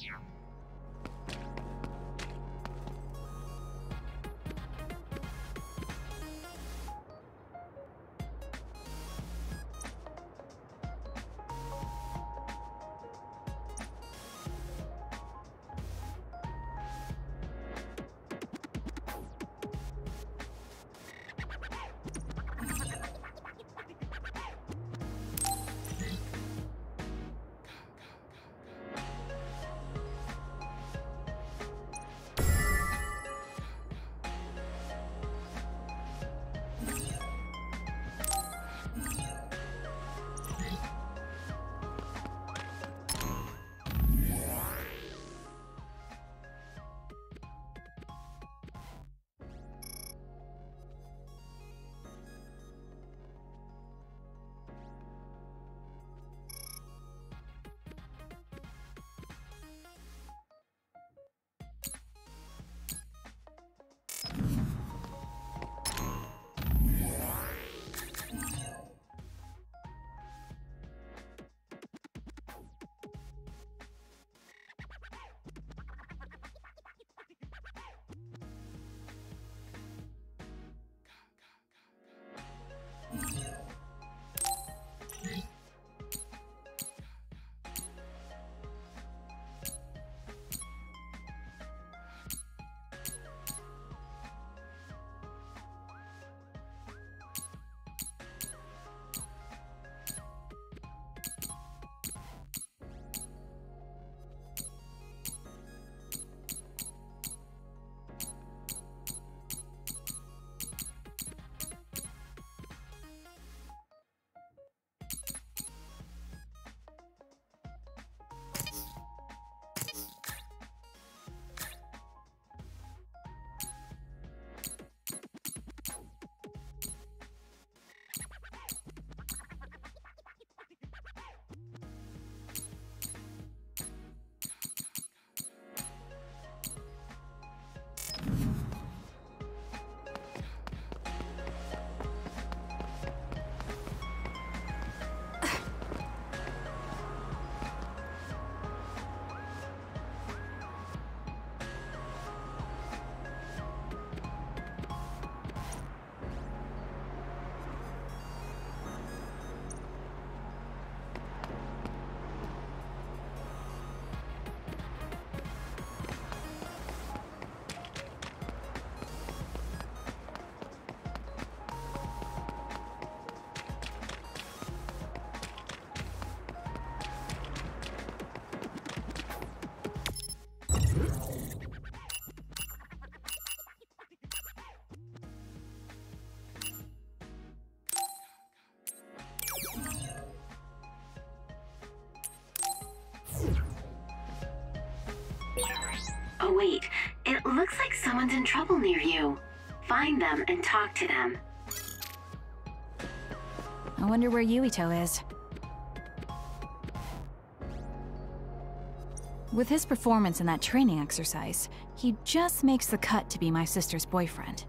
Yeah. Wait, it looks like someone's in trouble near you. Find them and talk to them. I wonder where Yuito is. With his performance in that training exercise, he just makes the cut to be my sister's boyfriend.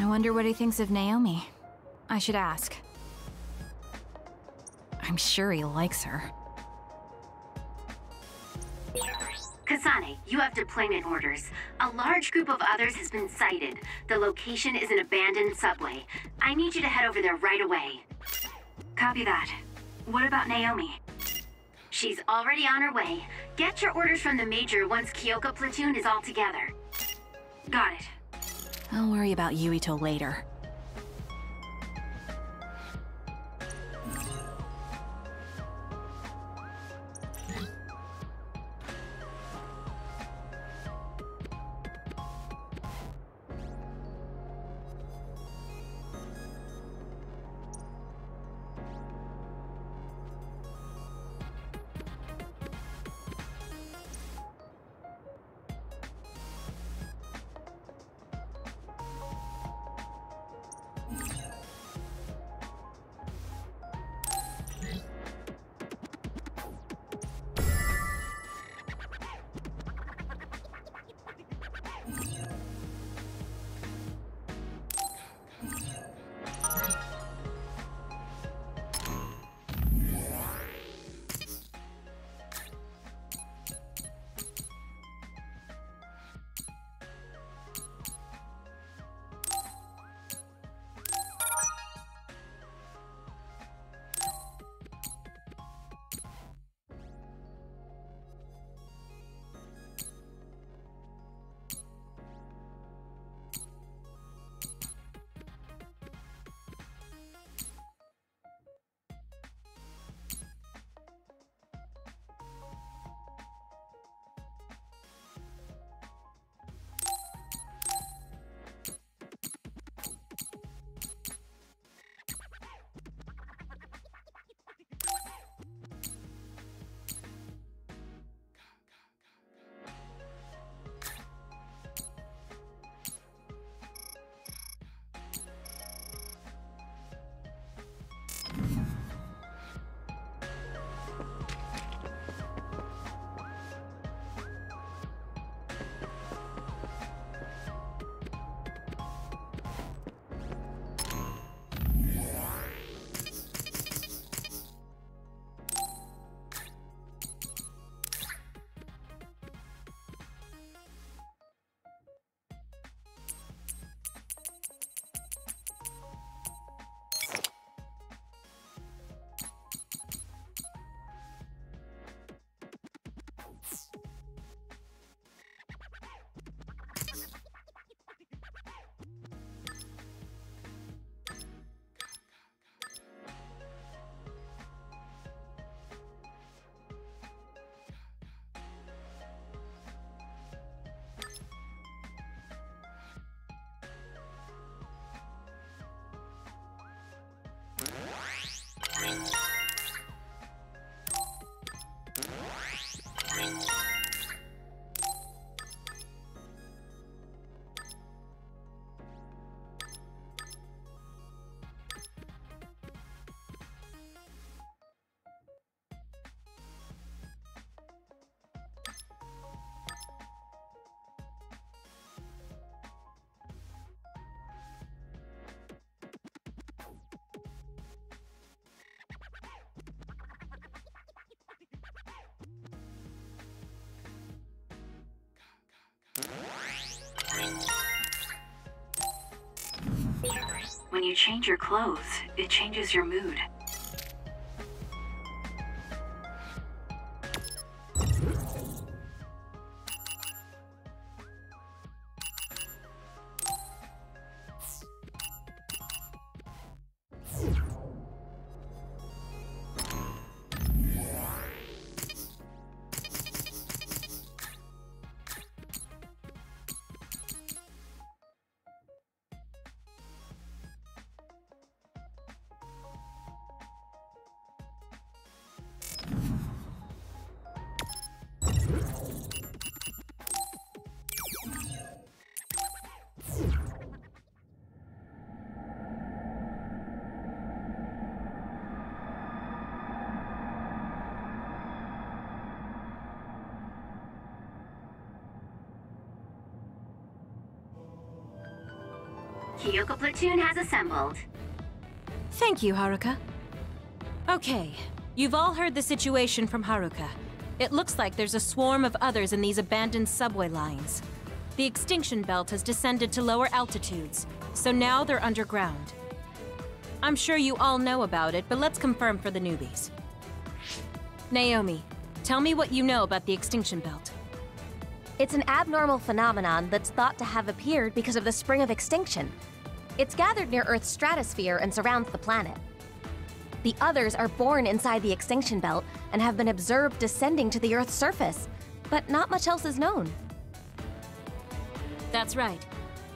I wonder what he thinks of Naomi. I should ask. I'm sure he likes her. You have deployment orders. A large group of others has been sighted. The location is an abandoned subway. I need you to head over there right away. Copy that. What about Naomi? She's already on her way. Get your orders from the Major once Kyoka platoon is all together. Got it. I'll worry about Yuito later. When you change your clothes, it changes your mood. Kyoka Platoon has assembled. Thank you, Haruka. Okay, you've all heard the situation from Haruka. It looks like there's a swarm of others in these abandoned subway lines. The extinction belt has descended to lower altitudes, so now they're underground. I'm sure you all know about it, but let's confirm for the newbies. Naomi, tell me what you know about the extinction belt. It's an abnormal phenomenon that's thought to have appeared because of the spring of extinction. It's gathered near Earth's stratosphere and surrounds the planet. The others are born inside the extinction belt and have been observed descending to the Earth's surface, but not much else is known. That's right.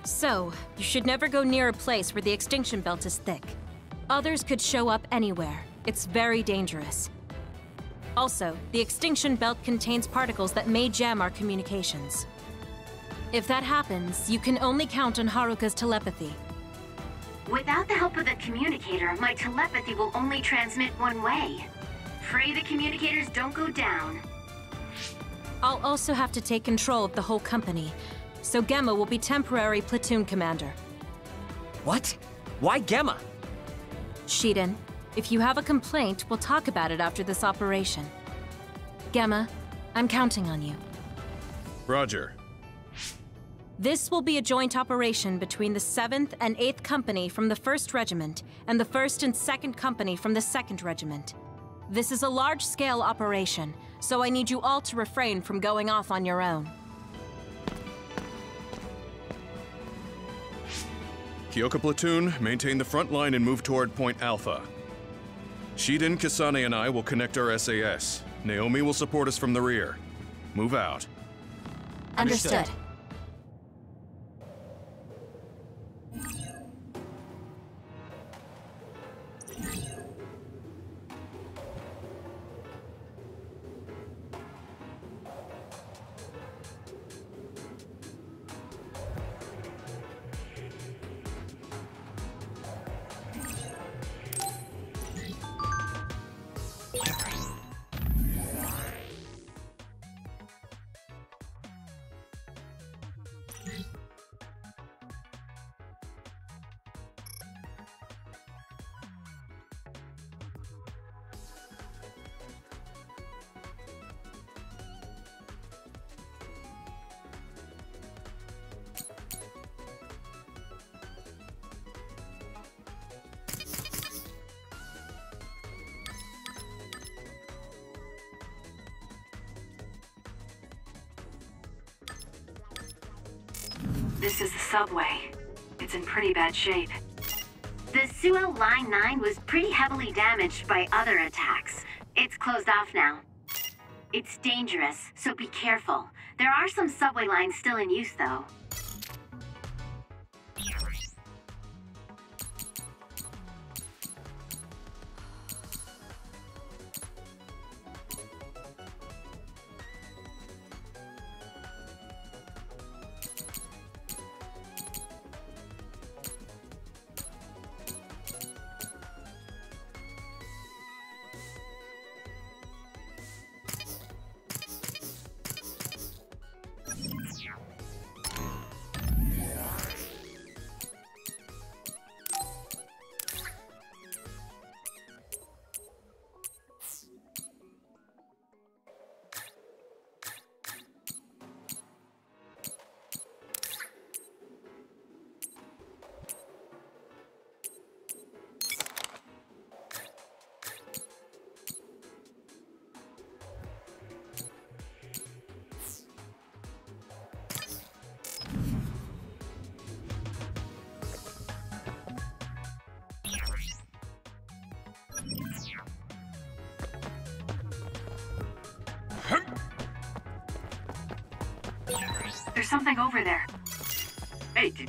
So, you should never go near a place where the extinction belt is thick. Others could show up anywhere. It's very dangerous. Also, the extinction belt contains particles that may jam our communications. If that happens, you can only count on Haruka's telepathy. Without the help of the communicator, my telepathy will only transmit one way. Pray the communicators don't go down. I'll also have to take control of the whole company, so Gemma will be temporary platoon commander. What? Why Gemma? Shiden, if you have a complaint, we'll talk about it after this operation. Gemma, I'm counting on you. Roger. This will be a joint operation between the 7th and 8th Company from the 1st Regiment and the 1st and 2nd Company from the 2nd Regiment. This is a large-scale operation, so I need you all to refrain from going off on your own. Kyoka Platoon, maintain the front line and move toward Point Alpha. Shiden, Kasane, and I will connect our SAS. Naomi will support us from the rear. Move out. Understood. Understood. This is the subway. It's in pretty bad shape. The Suoh Line 9 was pretty heavily damaged by other attacks. It's closed off now. It's dangerous, so be careful. There are some subway lines still in use, though.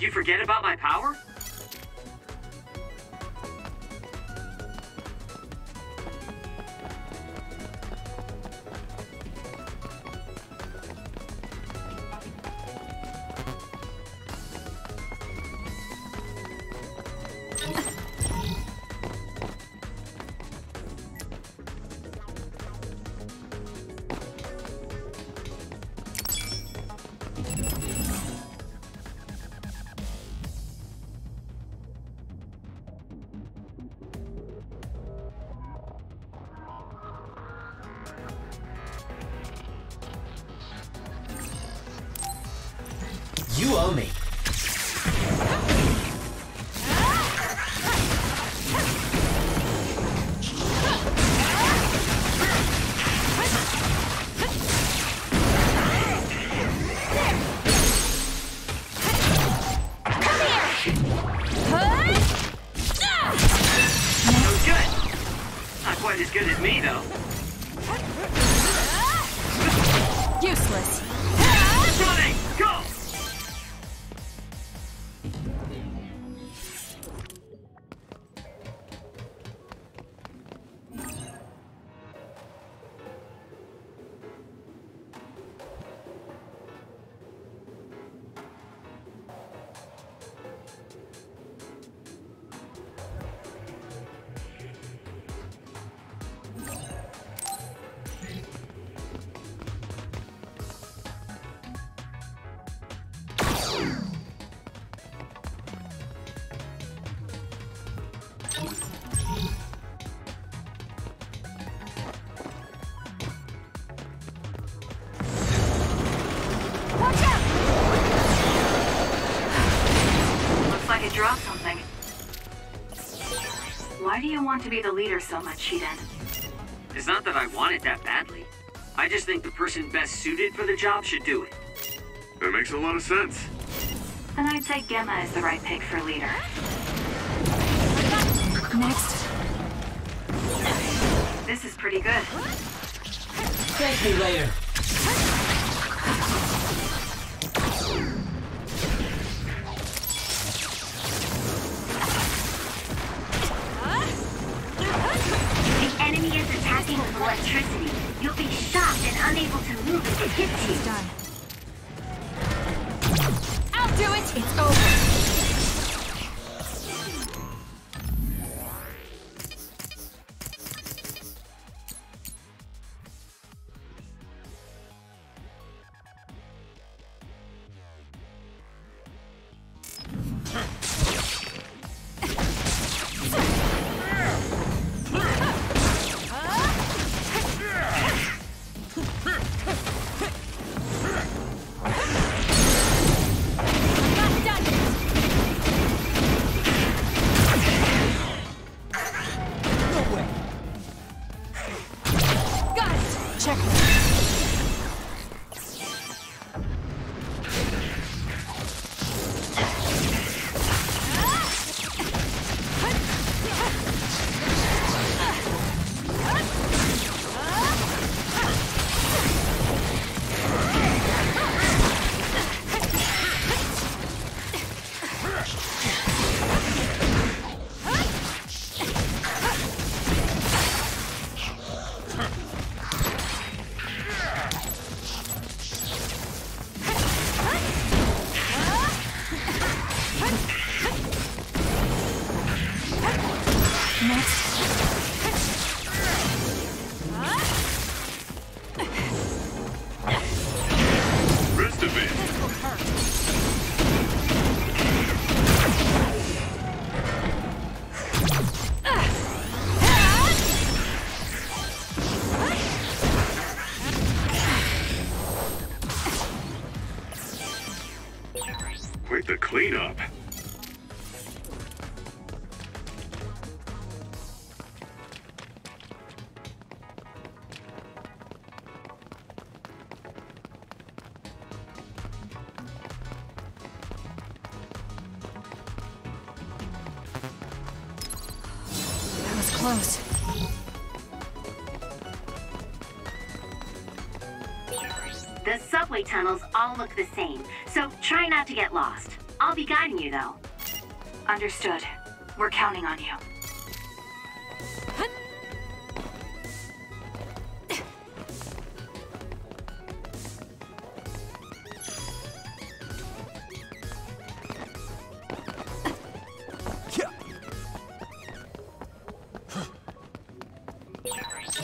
Did you forget about my power? Be the leader so much, Shiden? It's not that I want it that badly. I just think the person best suited for the job should do it. That makes a lot of sense. Then I'd say Gemma is the right pick for leader. Next. This is pretty good. Thank me later. All look the same, so try not to get lost. I'll be guiding you, though. Understood. We're counting on you.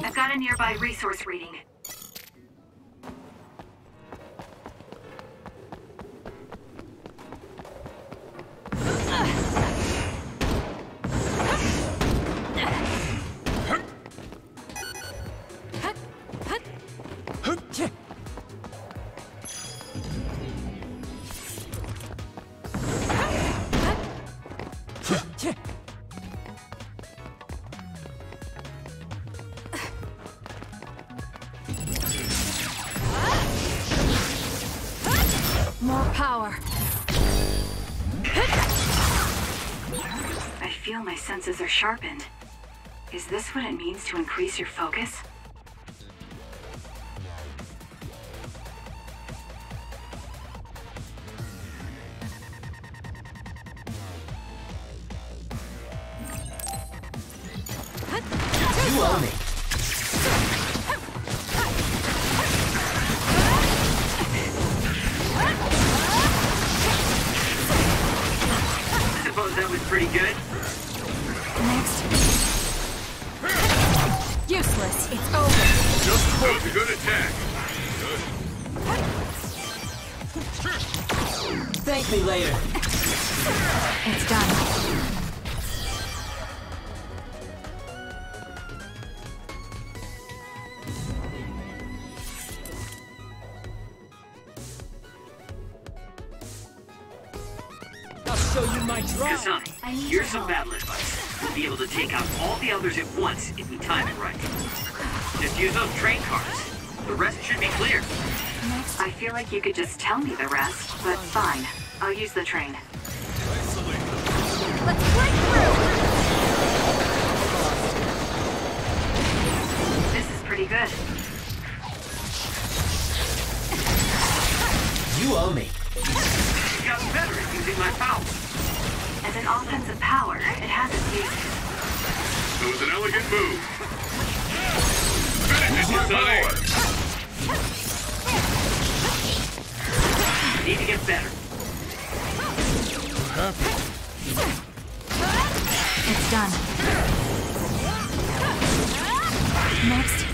I've got a nearby resource reading. Sharpened. Is this what it means to increase your focus? It's done. I'll show you my drive. Here's some battle advice. We'll be able to take out all the others at once if we time it right. Just use those train cars. The rest should be clear. I feel like you could just tell me the rest, but fine. I'll use the train. Let's break through! This is pretty good. You owe me. I've gotten better at using my power. As an offensive power, it has its uses. It was an elegant move. Finish it, Kasane! Need to get better. It's done. Next.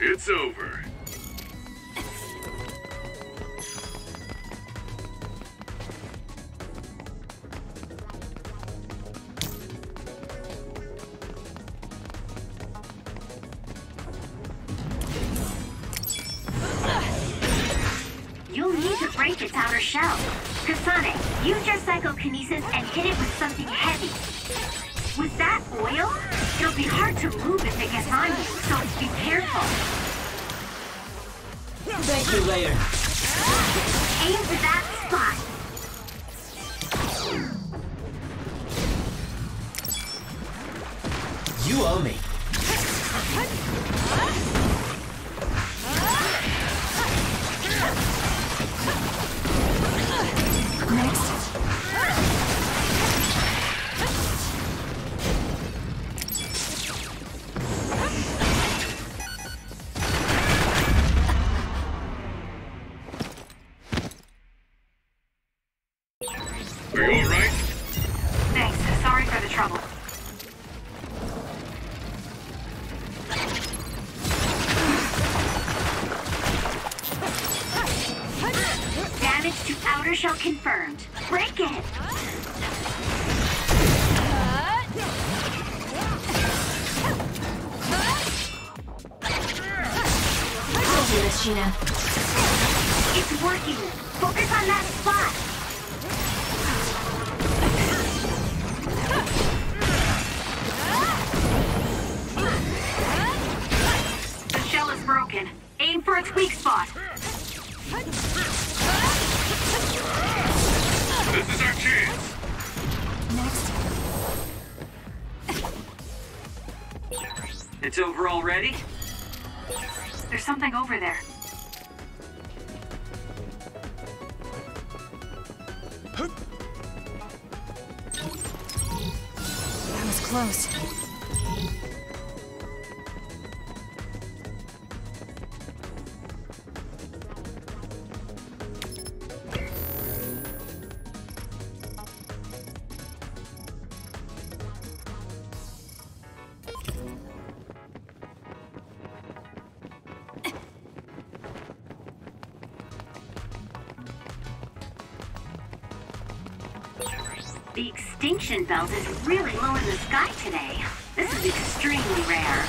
It's over. Careful. Thank you later. Aim for that spot. You owe me. Close. Extinction belt is really low in the sky today. This is extremely rare.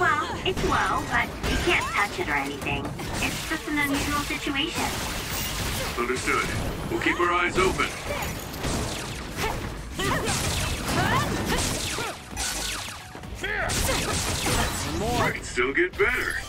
Well, it's low, but you can't touch it or anything. It's just an unusual situation. Understood. We'll keep our eyes open. I can still get better.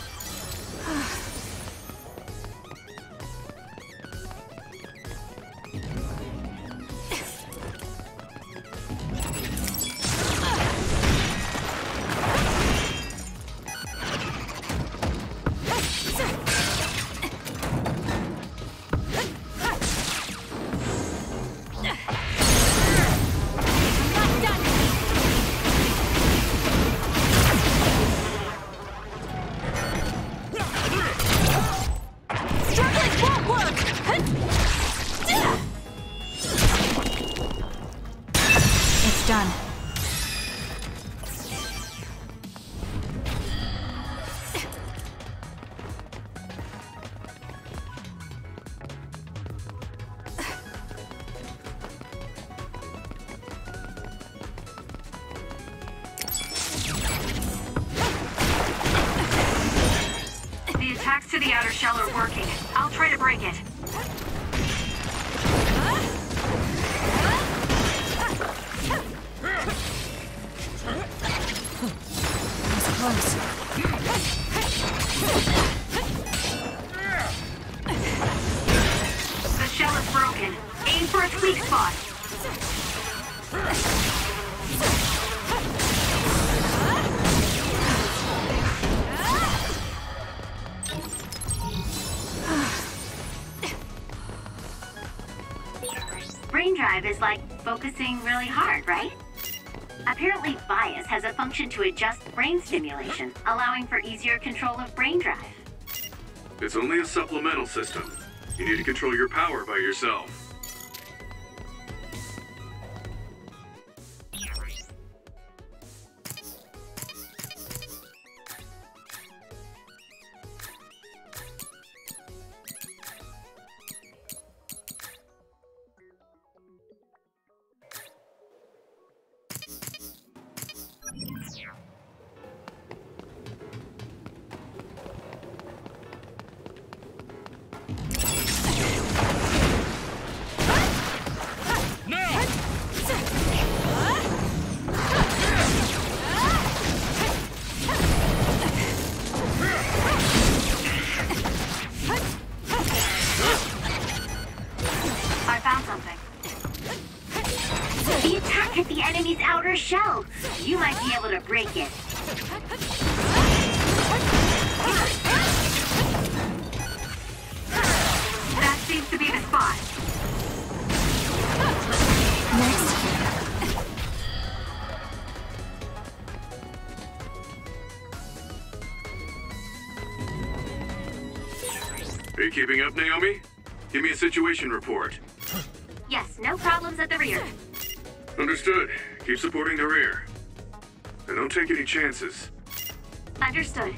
To the outer shell are working. I'll try to break it. Focusing really hard, right? Apparently, bias has a function to adjust brain stimulation, allowing for easier control of brain drive. It's only a supplemental system. You need to control your power by yourself. Shell. You might be able to break it. That seems to be the spot. Are you keeping up, Naomi? Give me a situation report. Yes, no problems at the rear. Understood. Keep supporting the rear. And don't take any chances. Understood.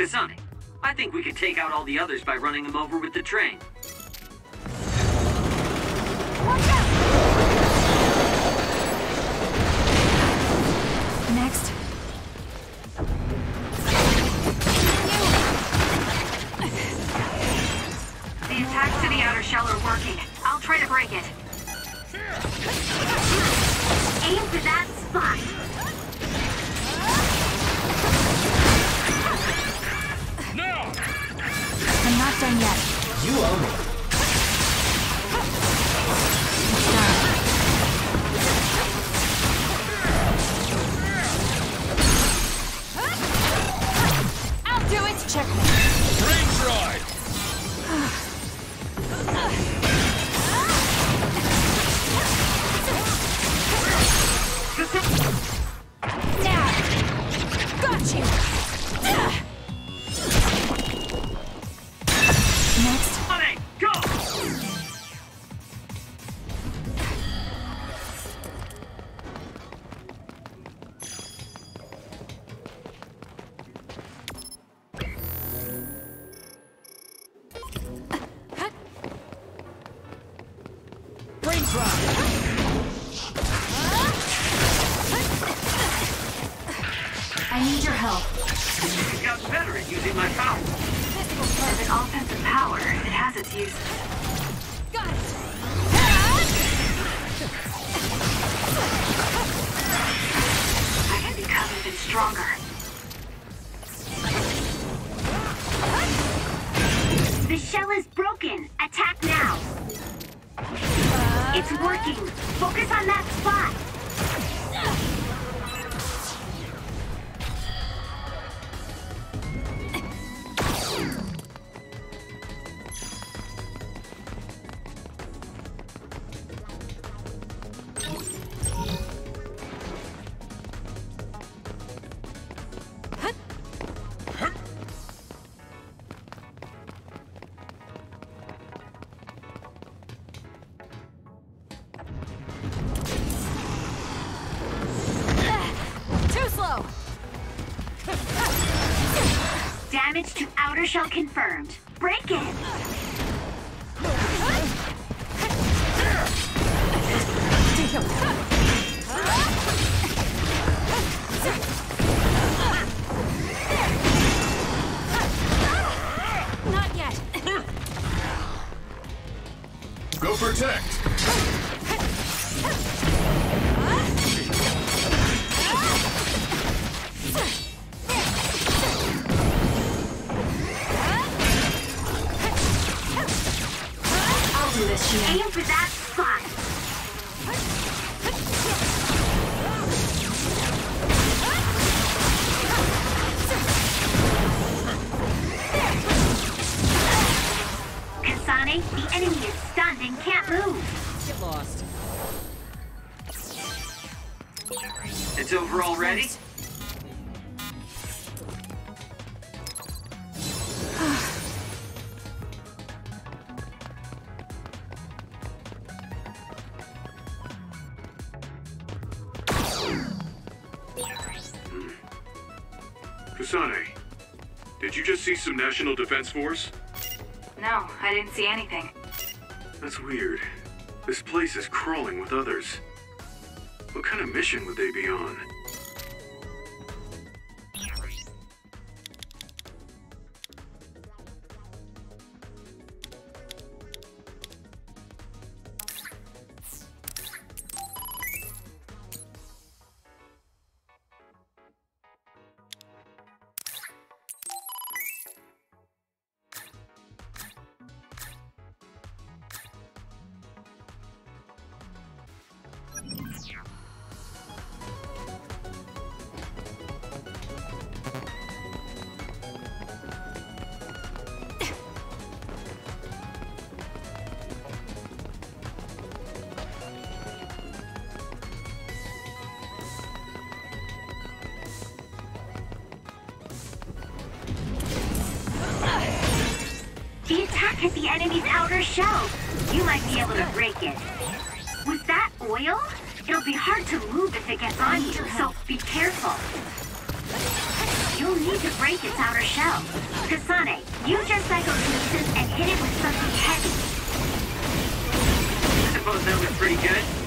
Kasane, I think we could take out all the others by running them over with the train. Outer confirmed. National Defense Force? No, I didn't see anything. That's weird. This place is crawling with others. What kind of mission would they be on? hit the enemy's outer shell. You might be able to break it. With that oil, it'll be hard to move if it gets on you, so be careful. You'll need to break its outer shell. Kasane, use your psychokinesis and hit it with something heavy. I suppose that was pretty good.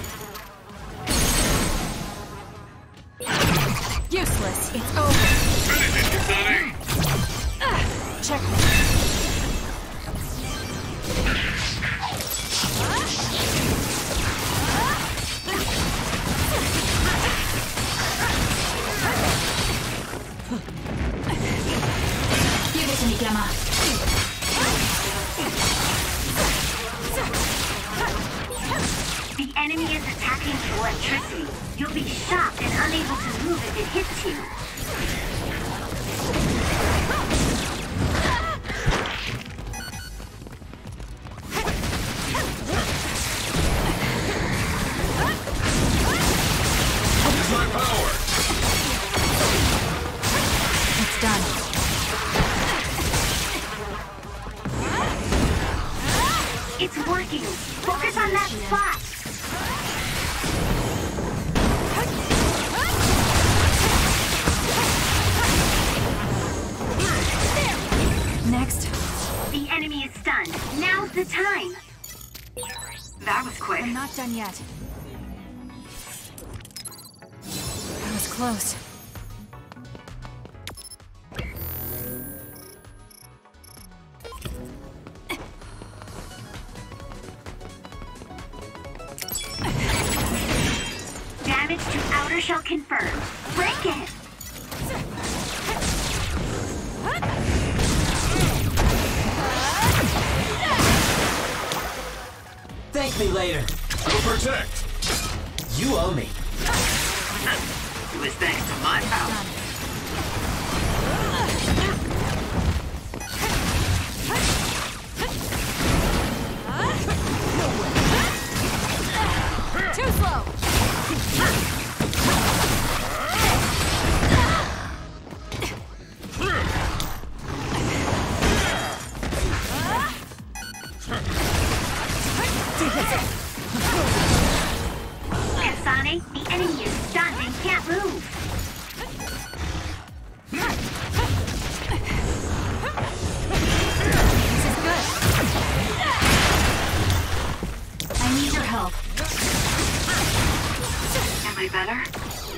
done yet. That was close. I better?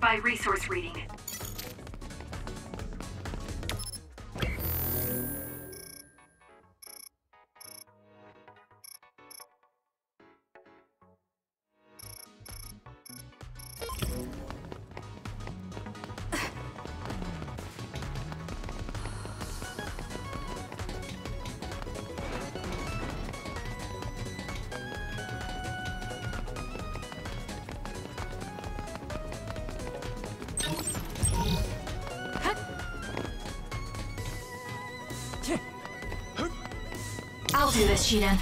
nearby resource reading. She done.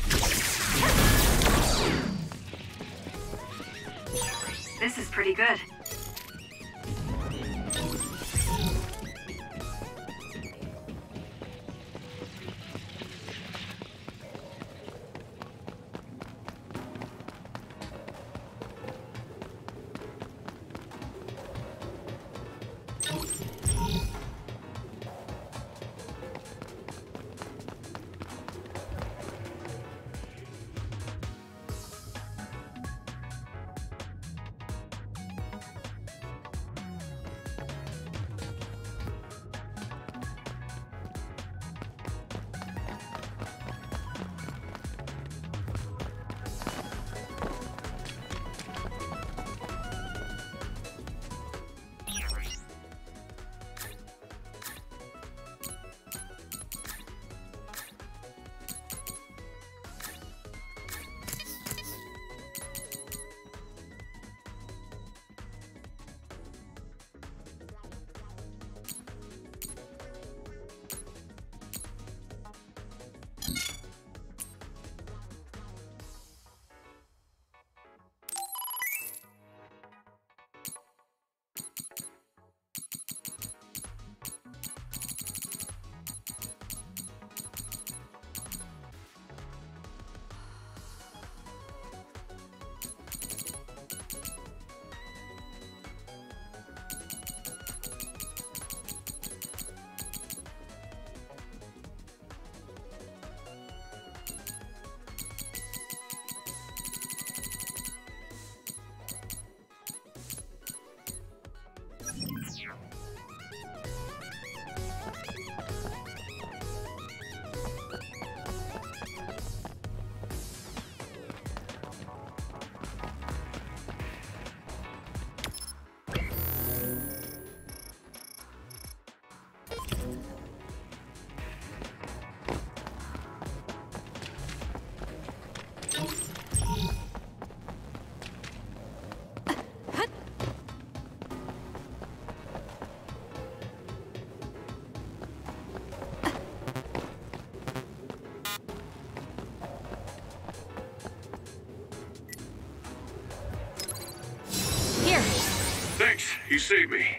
Save me.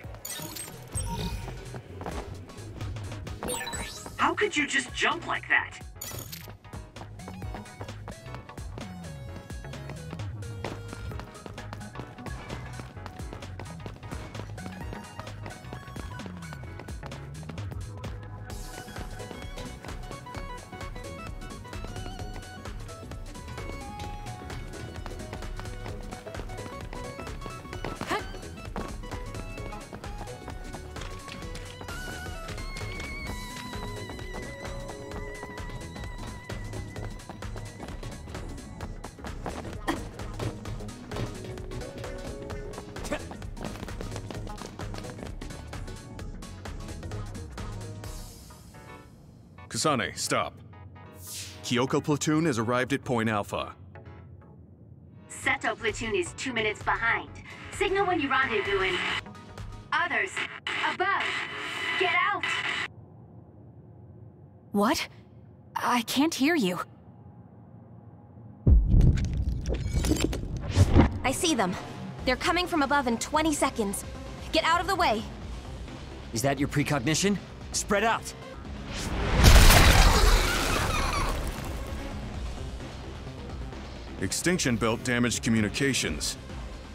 How could you just jump like that? Kasane, stop. Kyoka platoon has arrived at Point Alpha. Seto platoon is two minutes behind. Signal when you rendezvous and... Others, above, get out! What? I can't hear you. I see them. They're coming from above in 20 seconds. Get out of the way. Is that your precognition? Spread out! Extinction belt damaged communications.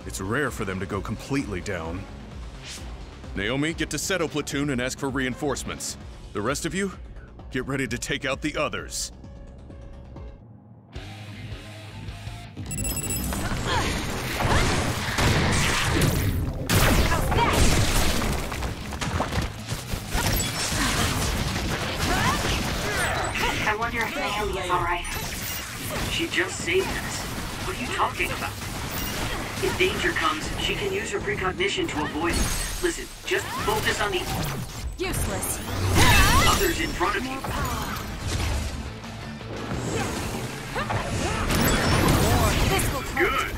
It's rare for them to go completely down. Naomi, get to Seto platoon and ask for reinforcements. The rest of you, get ready to take out the others. She just saved us. What are you talking about? If danger comes, she can use her precognition to avoid it. Listen, just focus on the Useless. others in front of you. Good.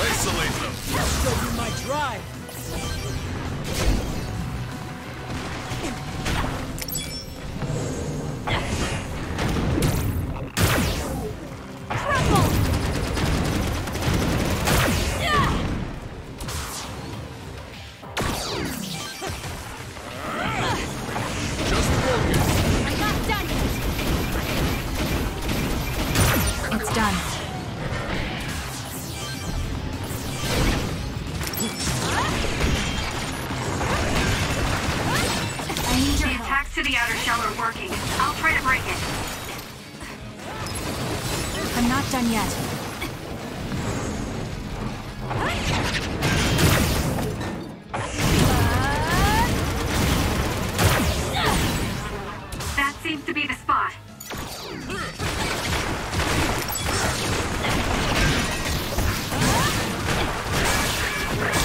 Isolate them! Show you my drive! Outer shell are working. I'll try to break it. I'm not done yet. That seems to be the spot.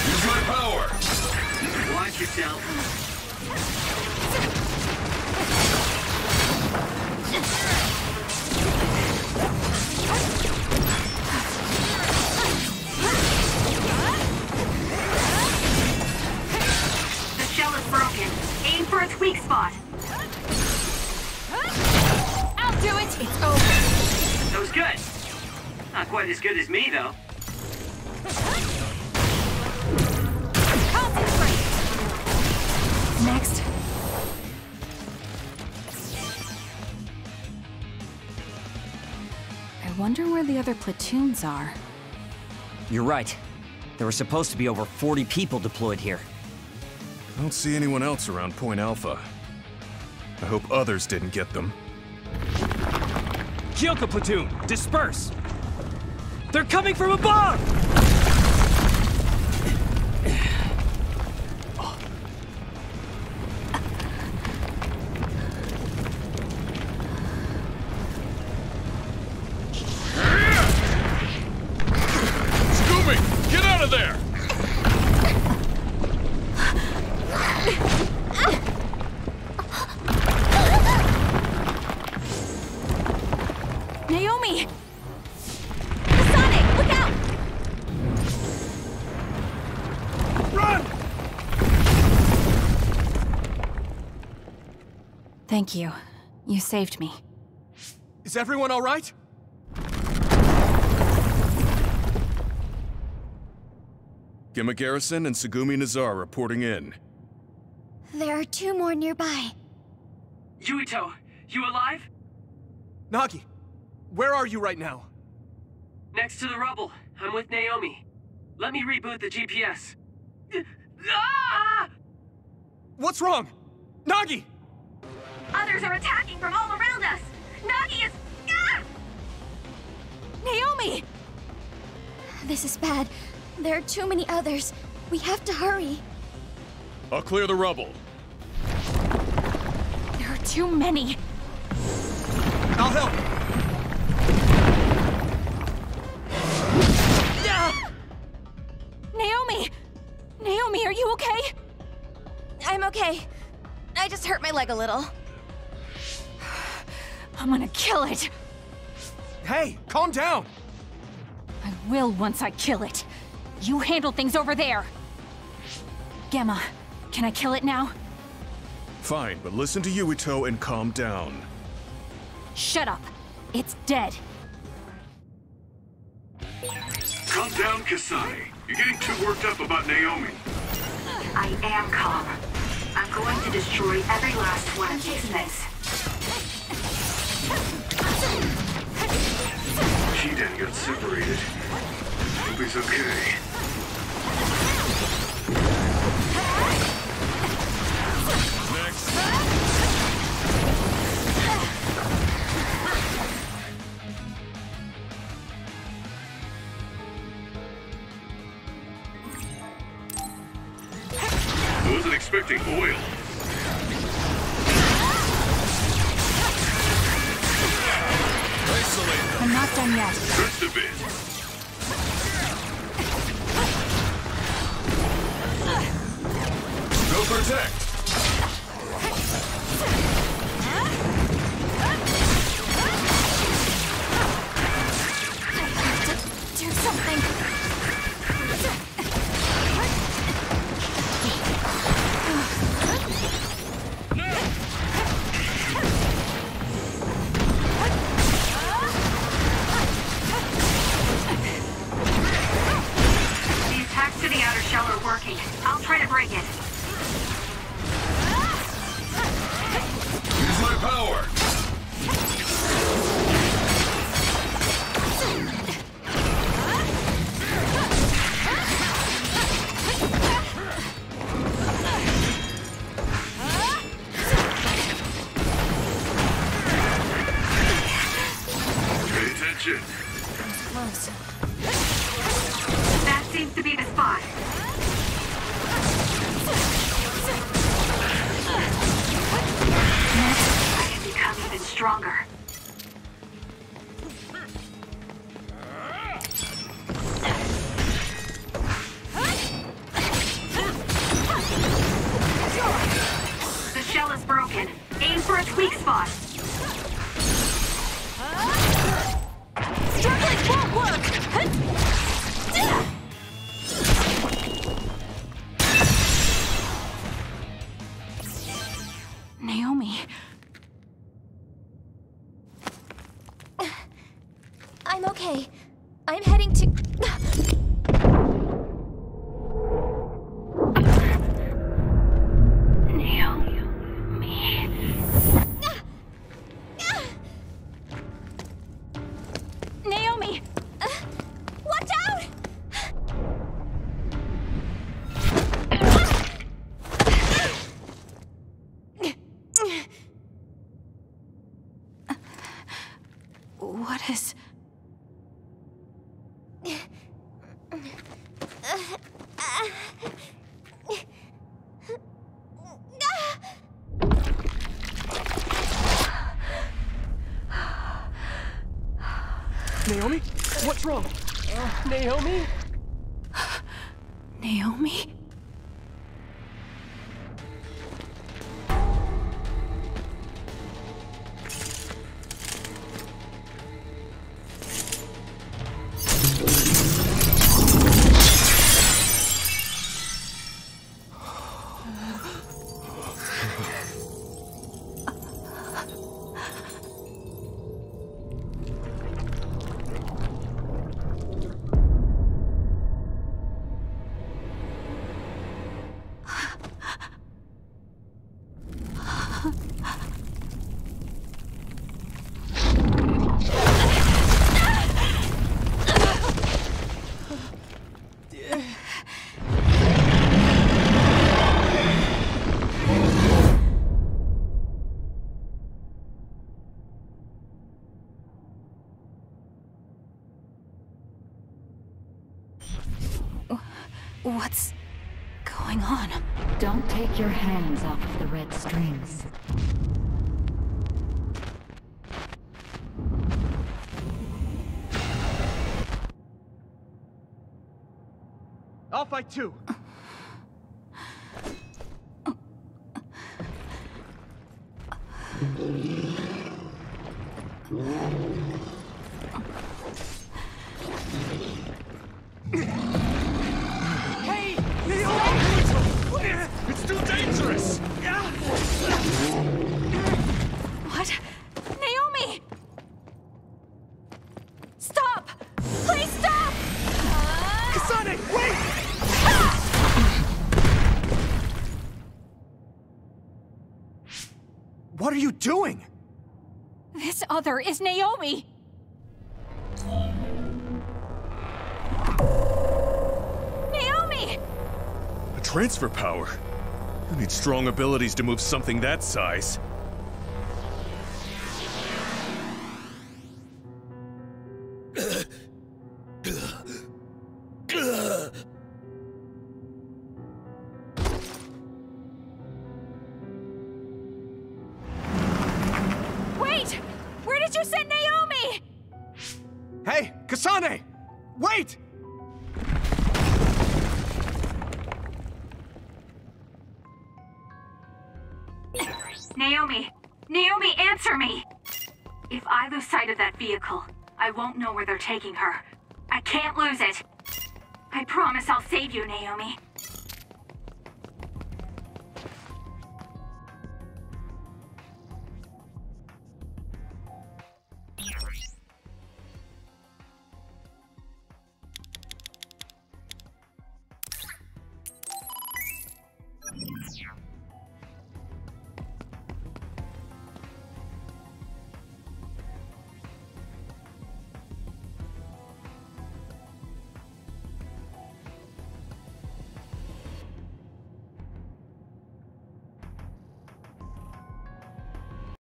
Use my power! Watch yourself. Not quite as good as me, though. Wonder where the other platoons are. You're right. There were supposed to be over 40 people deployed here. I don't see anyone else around Point Alpha. I hope others didn't get them. Kyoka platoon, disperse! They're coming from above! Thank you. You saved me. Is everyone all right? Gemma Garrison and Tsugumi Nazar reporting in. There are two more nearby. Yuito, you alive? Nagi, where are you right now? Next to the rubble. I'm with Naomi. Let me reboot the GPS. ah! What's wrong? Nagi! Others are attacking from all around us! Nagi is... Ah! Naomi! This is bad. There are too many others. We have to hurry. I'll clear the rubble. There are too many. I'll help! Naomi! Naomi, are you okay? I'm okay. I just hurt my leg a little. I'm gonna kill it. Hey, calm down! I will once I kill it. You handle things over there. Gemma, can I kill it now? Fine, but listen to Yuito and calm down. Shut up. It's dead. Calm down, Kasane. You're getting too worked up about Naomi. I am calm. I'm going to destroy every last one of these things. Shiden got separated. Hope he's okay. I wasn't expecting oil. Pay attention. Close. Hands off of the red strings. I'll fight too. What are you doing? This other is Naomi! Naomi! A transfer power? You need strong abilities to move something that size. Taking her. I can't lose it. I promise I'll save you, Naomi.